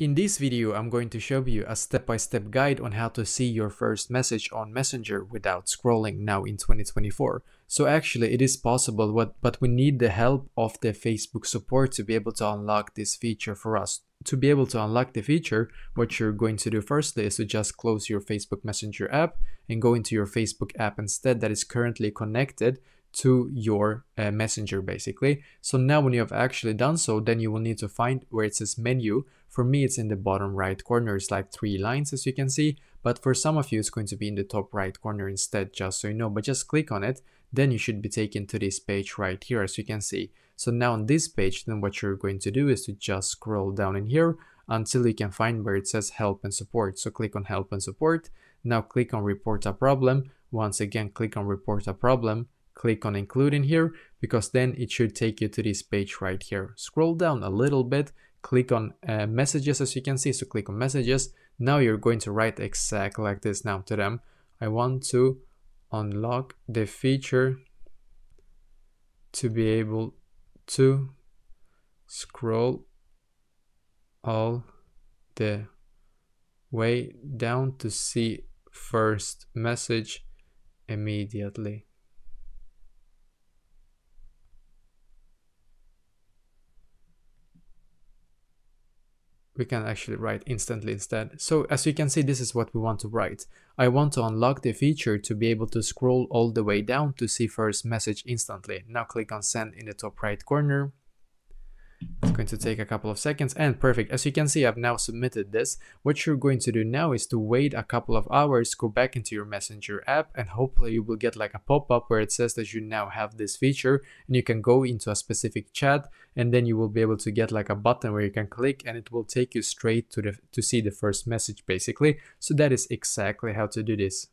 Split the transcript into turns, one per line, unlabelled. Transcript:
In this video, I'm going to show you a step-by-step -step guide on how to see your first message on Messenger without scrolling now in 2024. So actually it is possible, but we need the help of the Facebook support to be able to unlock this feature for us. To be able to unlock the feature, what you're going to do firstly is to just close your Facebook Messenger app and go into your Facebook app instead that is currently connected to your uh, messenger basically. So now when you have actually done so, then you will need to find where it says menu. For me, it's in the bottom right corner. It's like three lines as you can see, but for some of you, it's going to be in the top right corner instead, just so you know, but just click on it. Then you should be taken to this page right here, as you can see. So now on this page, then what you're going to do is to just scroll down in here until you can find where it says help and support. So click on help and support. Now click on report a problem. Once again, click on report a problem click on include in here because then it should take you to this page right here. Scroll down a little bit, click on uh, messages as you can see, so click on messages. Now you're going to write exactly like this now to them. I want to unlock the feature to be able to scroll all the way down to see first message immediately. We can actually write instantly instead. So as you can see, this is what we want to write. I want to unlock the feature to be able to scroll all the way down to see first message instantly. Now click on send in the top right corner going to take a couple of seconds and perfect. As you can see, I've now submitted this. What you're going to do now is to wait a couple of hours, go back into your Messenger app and hopefully you will get like a pop-up where it says that you now have this feature and you can go into a specific chat and then you will be able to get like a button where you can click and it will take you straight to the to see the first message basically. So that is exactly how to do this.